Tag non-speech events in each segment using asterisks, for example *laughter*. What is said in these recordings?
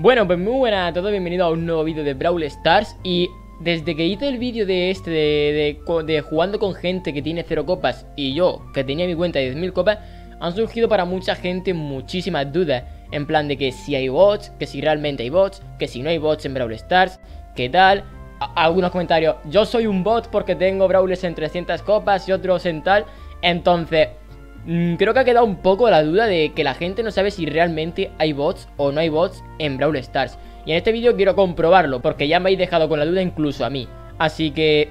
Bueno, pues muy buenas a todos, bienvenidos a un nuevo vídeo de Brawl Stars Y desde que hice el vídeo de este, de, de, jugando con gente que tiene 0 copas Y yo, que tenía mi cuenta de 10.000 copas Han surgido para mucha gente muchísimas dudas. En plan de que si hay bots, que si realmente hay bots Que si no hay bots en Brawl Stars, qué tal Algunos comentarios, yo soy un bot porque tengo Brawlers en 300 copas y otros en tal. Entonces, creo que ha quedado un poco la duda de que la gente no sabe si realmente hay bots o no hay bots en Brawl Stars. Y en este vídeo quiero comprobarlo, porque ya me habéis dejado con la duda incluso a mí. Así que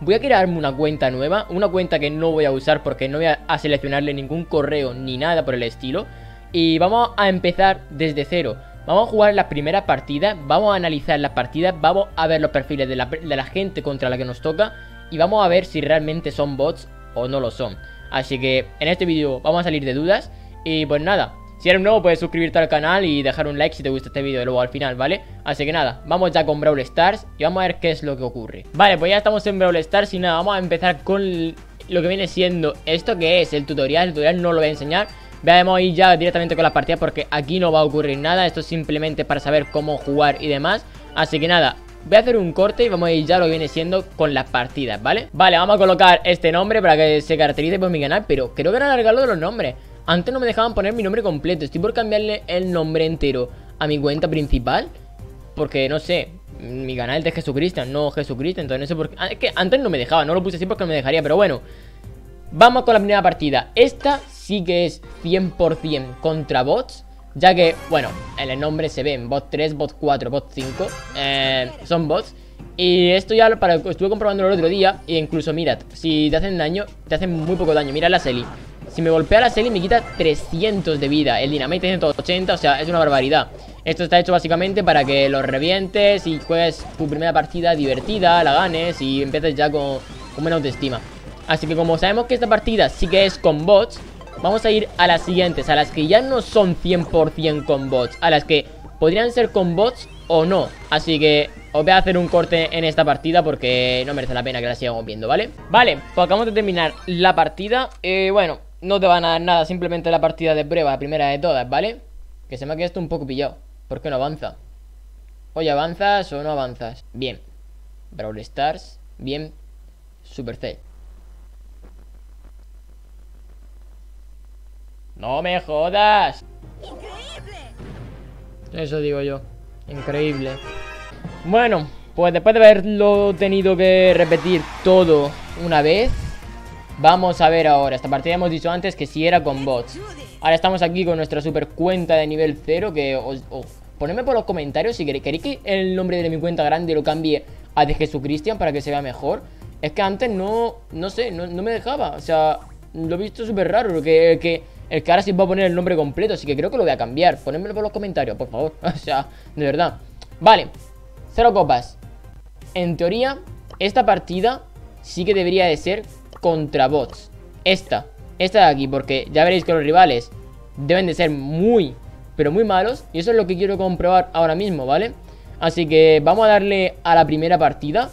voy a crearme una cuenta nueva, una cuenta que no voy a usar porque no voy a seleccionarle ningún correo ni nada por el estilo. Y vamos a empezar desde cero. Vamos a jugar las primeras partidas, vamos a analizar las partidas, vamos a ver los perfiles de la, de la gente contra la que nos toca y vamos a ver si realmente son bots o no lo son. Así que en este vídeo vamos a salir de dudas Y pues nada, si eres nuevo puedes suscribirte al canal y dejar un like si te gusta este vídeo luego al final, ¿vale? Así que nada, vamos ya con Brawl Stars y vamos a ver qué es lo que ocurre. Vale, pues ya estamos en Brawl Stars y nada, vamos a empezar con lo que viene siendo esto que es el tutorial. El tutorial no lo voy a enseñar. Veamos ir ya directamente con las partidas porque aquí no va a ocurrir nada. Esto es simplemente para saber cómo jugar y demás. Así que nada, Voy a hacer un corte y vamos a ir ya lo que viene siendo con las partidas, ¿vale? Vale, vamos a colocar este nombre para que se caracterice por mi canal Pero creo que era alargarlo de los nombres Antes no me dejaban poner mi nombre completo Estoy por cambiarle el nombre entero a mi cuenta principal Porque, no sé, mi canal es de Jesucristo, no Jesucristo Entonces no sé por qué... Ah, es que antes no me dejaba, no lo puse así porque no me dejaría Pero bueno, vamos con la primera partida Esta sí que es 100% contra bots ya que, bueno, en el nombre se ven bot 3, bot 4, bot 5 eh, Son bots. Y esto ya para, estuve comprobando el otro día E incluso, mirad, si te hacen daño Te hacen muy poco daño, mira la Selly Si me golpea la Selly me quita 300 de vida. El Dynamite 180, o sea, es una barbaridad. Esto está hecho básicamente para que los revientes Y juegues tu primera partida divertida La ganes y empieces ya con, con buena autoestima. Así que como sabemos que esta partida sí que es con bots Vamos a ir a las siguientes, a las que ya no son 100% con bots A las que podrían ser con bots o no Así que os voy a hacer un corte en esta partida porque no merece la pena que la sigamos viendo, ¿vale? Vale, pues acabamos de terminar la partida eh, Bueno, no te van a dar nada, simplemente la partida de prueba, la primera de todas, ¿vale? Que se me ha quedado un poco pillado ¿Por qué no avanza? Oye, ¿avanzas o no avanzas? Bien Brawl Stars, bien Supercell ¡No me jodas! ¡Increíble! Eso digo yo. Increíble. Bueno, pues después de haberlo tenido que repetir todo una vez, vamos a ver ahora. Esta partida hemos dicho antes que si era con bots. Ahora estamos aquí con nuestra super cuenta de nivel 0 que os, ponedme por los comentarios si queréis, queréis que el nombre de mi cuenta grande lo cambie a de Jesucristian para que se vea mejor. Es que antes no, no sé, no, me dejaba. O sea, lo he visto súper raro. Que, que el que ahora sí va a poner el nombre completo, así que creo que lo voy a cambiar. Ponedmelo por los comentarios, por favor. *laughs* o sea, de verdad. Vale, cero copas. En teoría, esta partida sí que debería de ser contra bots. Esta, esta de aquí, porque ya veréis que los rivales deben de ser muy, pero muy malos. Y eso es lo que quiero comprobar ahora mismo, ¿vale? Así que vamos a darle a la primera partida.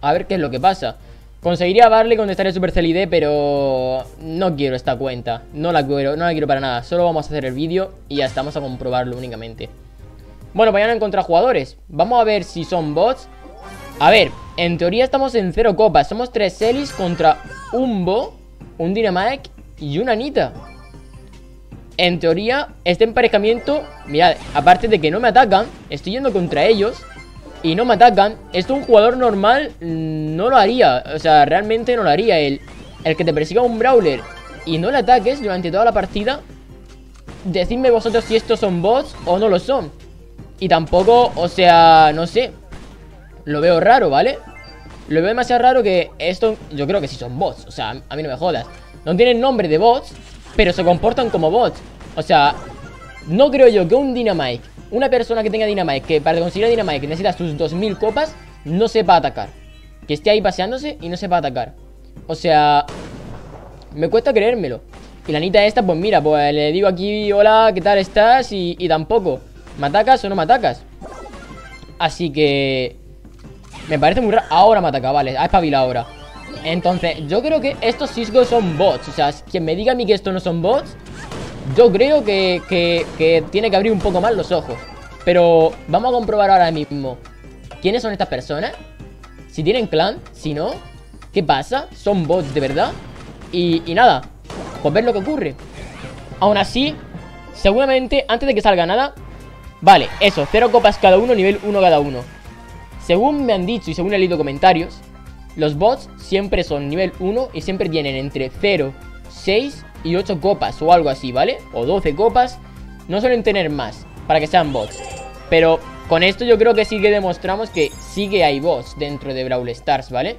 A ver qué es lo que pasa. Conseguiría darle contestar el Supercell ID, pero no quiero esta cuenta. No la quiero, no la quiero para nada. Solo vamos a hacer el vídeo y ya estamos a comprobarlo únicamente. Bueno, vayan a encontrar jugadores. Vamos a ver si son bots. A ver, en teoría estamos en cero copas. Somos tres Celis contra un Bo, un Dynamite y una Anita. En teoría, este emparejamiento, mirad, aparte de que no me atacan, estoy yendo contra ellos y no me atacan, esto un jugador normal no lo haría. O sea, realmente no lo haría. El, el que te persiga un brawler y no le ataques durante toda la partida, decidme vosotros si estos son bots o no lo son. Y tampoco, o sea, no sé. Lo veo raro, ¿vale? Lo veo demasiado raro que esto, yo creo que sí son bots. O sea, a mí no me jodas. No tienen nombre de bots, pero se comportan como bots. O sea, no creo yo que un Dynamite una persona que tenga Dynamite, que para conseguir Dynamite necesita sus 2000 copas, no sepa atacar. Que esté ahí paseándose y no sepa atacar. O sea, me cuesta creérmelo. Y la Anita esta, pues mira, pues le digo aquí, hola, ¿qué tal estás? Y, tampoco. ¿Me atacas o no me atacas? Así que... Me parece muy raro. Ahora me ataca, vale, ha espabilado ahora. Entonces, yo creo que estos Cisco son bots. O sea, quien me diga a mí que estos no son bots, yo creo que, que, tiene que abrir un poco más los ojos Pero vamos a comprobar ahora mismo ¿Quiénes son estas personas? Si tienen clan, si no ¿Qué pasa? Son bots de verdad Y, y nada, pues ver lo que ocurre Aún así Seguramente antes de que salga nada Vale, eso, cero copas cada uno, nivel 1 cada uno Según me han dicho y según he leído comentarios Los bots siempre son nivel 1 y siempre tienen entre 0, 6 y 8 copas o algo así, ¿vale? O 12 copas No suelen tener más para que sean bots Pero con esto yo creo que sí que demostramos que sí que hay bots dentro de Brawl Stars, ¿vale?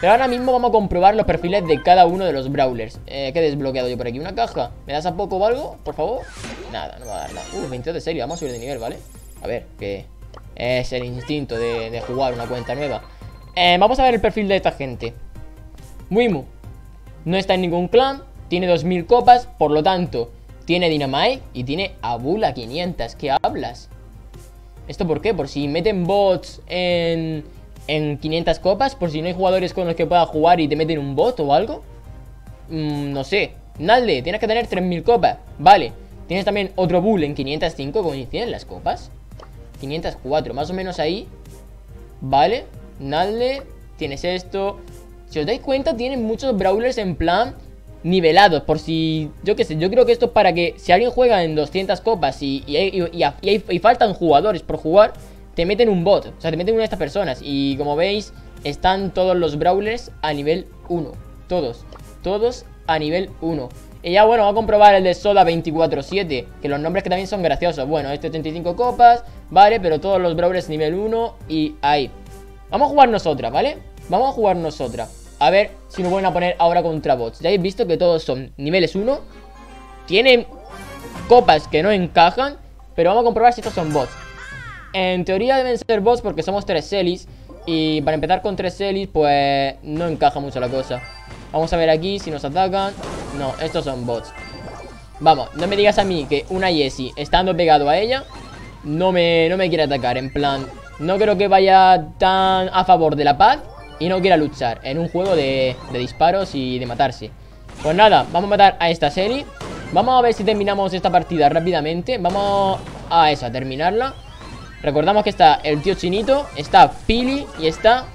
Pero ahora mismo vamos a comprobar los perfiles de cada uno de los Brawlers eh, ¿Qué he desbloqueado yo por aquí? ¿Una caja? ¿Me das a poco o algo? Por favor Nada, no va a dar nada Uh, 22 de serie, vamos a subir de nivel, ¿vale? A ver, que es el instinto de, jugar una cuenta nueva eh, Vamos a ver el perfil de esta gente Muimu No está en ningún clan Tiene 2000 copas, por lo tanto Tiene Dynamite y tiene Abula 500 ¿Qué hablas? ¿Esto por qué? Por si meten bots en en 500 copas por si no hay jugadores con los que pueda jugar y te meten un bot o algo. Mm, no sé. Nalde, tienes que tener 3000 copas. Vale. Tienes también otro bull en 505, coinciden las copas. 504, más o menos ahí. Vale. Nalde, tienes esto. Si os dais cuenta, tienen muchos brawlers en plan nivelados. Por si, yo qué sé, yo creo que esto es para que si alguien juega en 200 copas y, y faltan jugadores por jugar te meten un bot, o sea, te meten una de estas personas. Y como veis, están todos los brawlers a nivel 1. Todos, todos a nivel 1. Y ya bueno, vamos a comprobar el de Soda 24-7 Que los nombres que también son graciosos Bueno, este 35 copas, vale Pero todos los brawlers nivel 1 y ahí Vamos a jugar nosotras, ¿vale? Vamos a jugar nosotras A ver si nos vuelven a poner ahora contra bots. Ya habéis visto que todos son niveles 1 Tienen copas que no encajan Pero vamos a comprobar si estos son bots. En teoría deben ser bots porque somos tres Celis Y para empezar con tres Celis pues no encaja mucho la cosa. Vamos a ver aquí si nos atacan. No, estos son bots. Vamos, no me digas a mí que una Jessie estando pegado a ella no me, no me quiere atacar En plan, no creo que vaya tan a favor de la paz Y no quiera luchar en un juego de, de disparos y de matarse Pues nada, vamos a matar a esta Celi Vamos a ver si terminamos esta partida rápidamente Vamos a esa, terminarla Recordamos que está el tío chinito, está Pili y está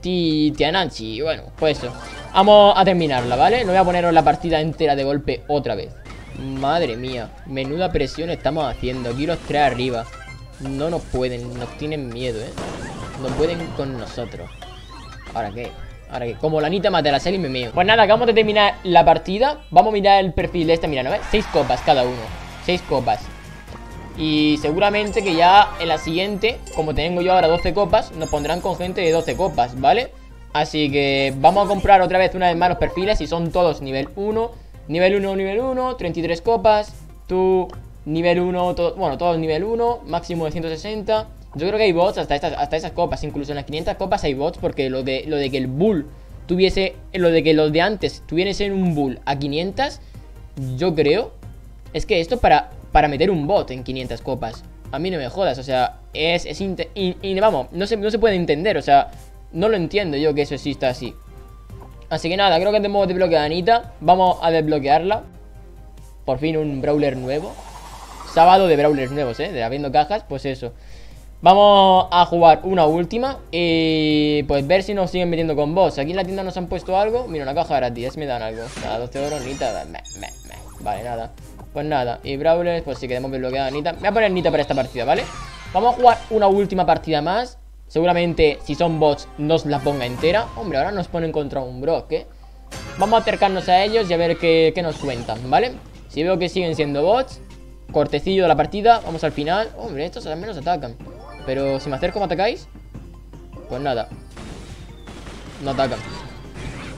Tiananchi. Bueno, pues eso. Vamos a terminarla, ¿vale? No voy a poneros la partida entera de golpe otra vez. Madre mía, menuda presión estamos haciendo. Aquí los arriba. No nos pueden, nos tienen miedo, ¿eh? No pueden con nosotros. ¿Ahora qué? Ahora que como la Anita mate a la serie me meo Pues nada, acabamos de terminar la partida Vamos a mirar el perfil de este, mira, ¿no ves? Seis copas cada uno Seis copas y seguramente que ya en la siguiente, como tengo yo ahora 12 copas, nos pondrán con gente de 12 copas, ¿vale? Así que vamos a comprar otra vez una vez más los perfiles y son todos nivel 1, nivel 1, nivel 1, 33 copas, tú nivel 1, bueno, todos nivel 1, máximo de 160. Yo creo que hay bots hasta, estas, hasta esas copas, incluso en las 500 copas hay bots porque lo de, lo de que el bull tuviese, lo de que los de antes tuviesen un bull a 500, yo creo, es que esto para para meter un bot en 500 copas. A mí no me jodas, o sea, es... es y, vamos, no se, no se puede entender, o sea, no lo entiendo yo que eso exista así. Así que nada, creo que tenemos desbloquear a Anita. Vamos a desbloquearla. Por fin un brawler nuevo. Sábado de brawlers nuevos, ¿eh? De habiendo cajas, pues eso. Vamos a jugar una última y pues ver si nos siguen metiendo con boss. Aquí en la tienda nos han puesto algo. Mira, una caja gratis, me dan algo. Nada, 12 euros, Anita. Vale, nada. Pues nada, y Brawlers, pues sí quedamos desbloqueada Nita Me voy a poner Nita para esta partida, ¿vale? Vamos a jugar una última partida más Seguramente si son bots nos la ponga entera Hombre, ahora nos ponen contra un Brock, ¿eh? Vamos a acercarnos a ellos y a ver qué, nos cuentan, ¿vale? Si veo que siguen siendo bots Cortecillo de la partida, vamos al final Hombre, estos al menos atacan Pero si me acerco, ¿me atacáis? Pues nada No atacan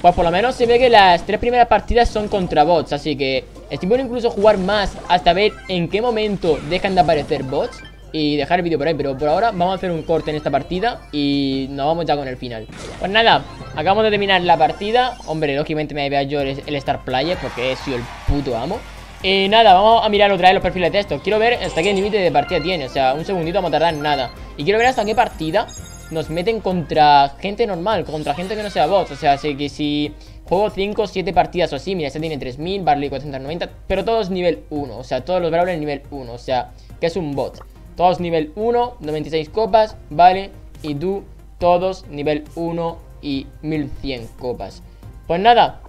Pues por lo menos se ve que las tres primeras partidas son contra bots Así que Estoy bueno incluso jugar más hasta ver en qué momento dejan de aparecer bots y dejar el vídeo por ahí, pero por ahora vamos a hacer un corte en esta partida y nos vamos ya con el final. Pues nada, acabamos de terminar la partida. Hombre, lógicamente me vea yo el, Star Player porque he sido el puto amo. Y nada, vamos a mirar otra vez los perfiles de texto. Quiero ver hasta qué límite de partida tiene, o sea, un segundito vamos a tardar nada. Y quiero ver hasta qué partida nos meten contra gente normal, contra gente que no sea bots. O sea, así que si Juego 5, 7 partidas o así. Mira, este tiene 3000, Barley 490. Pero todos nivel 1. O sea, todos los Brawlers nivel 1. O sea, que es un bot. Todos nivel 1, 96 copas, ¿vale? Y tú, todos nivel 1 y 1100 copas Pues nada,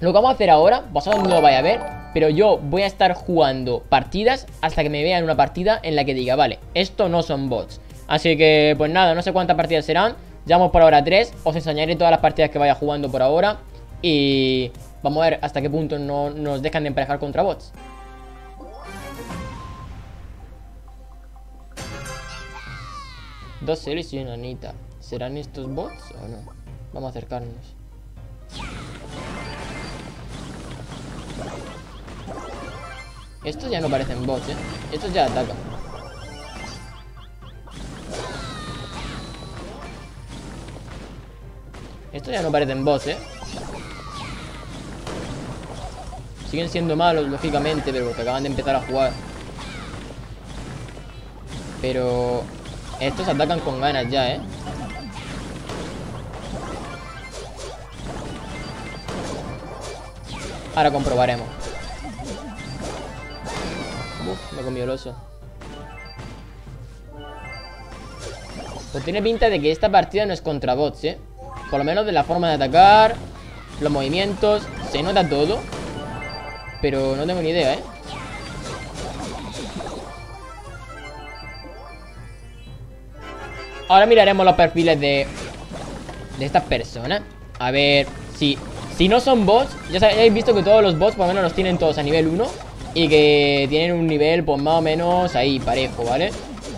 lo que vamos a hacer ahora, vosotros no lo vais a ver Pero yo voy a estar jugando partidas hasta que me vean una partida en la que diga Vale, esto no son bots Así que, pues nada, no sé cuántas partidas serán Llevamos por ahora 3 Os enseñaré todas las partidas que vaya jugando por ahora Y vamos a ver hasta qué punto no nos dejan de emparejar contra bots Dos series y una Anita. ¿Serán estos bots o no? Vamos a acercarnos. Estos ya no parecen bots, ¿eh? Estos ya atacan. Estos ya no parecen bots, ¿eh? Siguen siendo malos, lógicamente, pero porque acaban de empezar a jugar. Pero estos atacan con ganas ya, ¿eh? Ahora comprobaremos. Uf, me comió el oso. Pues tiene pinta de que esta partida no es contra bots, ¿eh? Por lo menos de la forma de atacar, los movimientos, se nota todo. Pero no tengo ni idea, ¿eh? Ahora miraremos los perfiles de De estas personas A ver si Si no son bots Ya, habéis visto que todos los bots por lo menos los tienen todos a nivel 1 Y que tienen un nivel pues más o menos ahí parejo, ¿vale?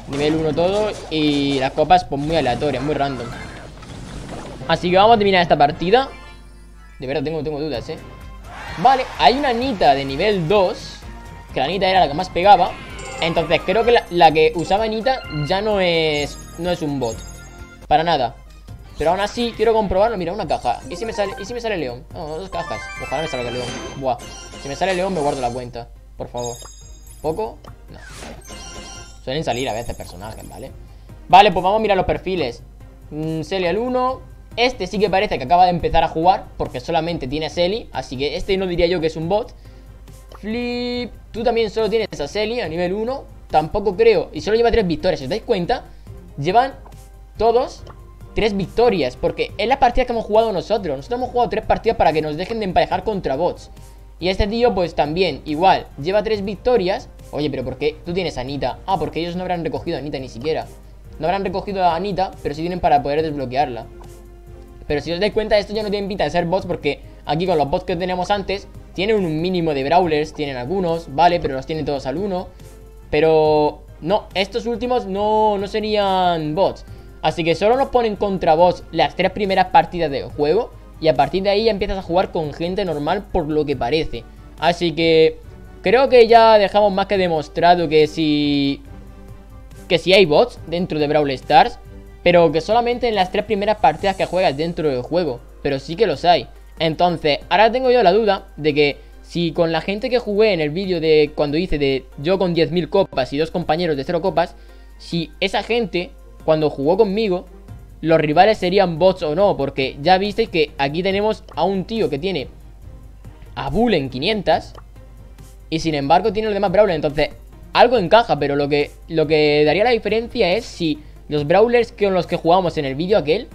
Nivel 1 todo Y las copas pues muy aleatorias, muy random Así que vamos a terminar esta partida De verdad tengo, tengo dudas, ¿eh? Vale, hay una Anita de nivel 2 Que la Anita era la que más pegaba entonces creo que la, que usaba Anita ya no es no es un bot. Para nada. Pero aún así quiero comprobarlo. Mira, una caja. ¿Y si me sale, ¿y si me sale león? No, dos cajas. Ojalá me salga león. Buah. Si me sale león me guardo la cuenta. Por favor. ¿Poco? No. Suelen salir a veces personajes, ¿vale? Vale, pues vamos a mirar los perfiles. Mm, al 1. Este sí que parece que acaba de empezar a jugar. Porque solamente tiene a. Así que este no diría yo que es un bot. Flip. Tú también solo tienes a Selly a nivel 1. Tampoco creo. Y solo lleva 3 victorias. Si os dais cuenta, llevan todos 3 victorias. Porque es la partida que hemos jugado nosotros. Nosotros hemos jugado 3 partidas para que nos dejen de emparejar contra bots. Y este tío, pues también, igual, lleva 3 victorias. Oye, pero ¿por qué tú tienes a Anita? Ah, porque ellos no habrán recogido a Anita ni siquiera. No habrán recogido a Anita, pero sí tienen para poder desbloquearla. Pero si os dais cuenta, esto ya no tiene pinta de ser bots porque aquí con los bots que teníamos antes tienen un mínimo de brawlers, tienen algunos, vale, pero los tienen todos al uno. Pero no, estos últimos no, no serían bots. Así que solo nos ponen contra bots las tres primeras partidas del juego. Y a partir de ahí ya empiezas a jugar con gente normal por lo que parece. Así que creo que ya dejamos más que demostrado que si... Que si hay bots dentro de Brawl Stars. Pero que solamente en las tres primeras partidas que juegas dentro del juego. Pero sí que los hay. Entonces, ahora tengo yo la duda de que si con la gente que jugué en el vídeo de cuando hice de yo con 10.000 copas y dos compañeros de 0 copas, si esa gente, cuando jugó conmigo, los rivales serían bots o no, porque ya visteis que aquí tenemos a un tío que tiene a Bull en 500 y sin embargo tiene los demás Brawlers, entonces algo encaja, pero lo que, lo que daría la diferencia es si los Brawlers con los que jugamos en el vídeo aquel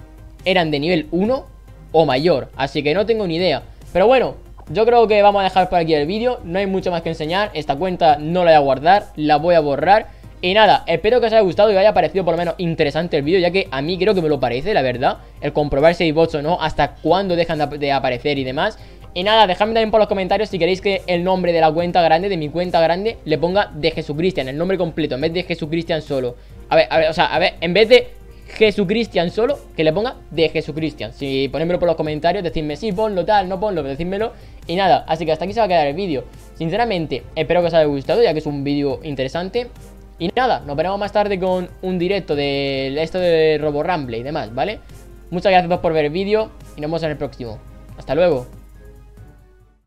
eran de nivel 1 o mayor. Así que no tengo ni idea. Pero bueno, yo creo que vamos a dejar por aquí el vídeo. No hay mucho más que enseñar. Esta cuenta no la voy a guardar, la voy a borrar. Y nada, espero que os haya gustado y os haya parecido por lo menos interesante el vídeo, ya que a mí creo que me lo parece, la verdad, el comprobar si hay bots o no, hasta cuándo dejan de aparecer y demás. Y nada, dejadme también por los comentarios si queréis que el nombre de la cuenta grande, de mi cuenta grande, le ponga de Jesucristian, el nombre completo, en vez de Jesucristian solo. A ver, a ver, o sea, a ver, en vez de Jesucristian solo, que le ponga de Jesucristian. Si ponedmelo por los comentarios, decidme sí, ponlo tal, no ponlo, decídmelo. Y nada, así que hasta aquí se va a quedar el vídeo. Sinceramente, espero que os haya gustado, ya que es un vídeo interesante. Y nada, nos veremos más tarde con un directo de esto de Robo Rumble y demás, ¿vale? Muchas gracias por ver el vídeo y nos vemos en el próximo. Hasta luego.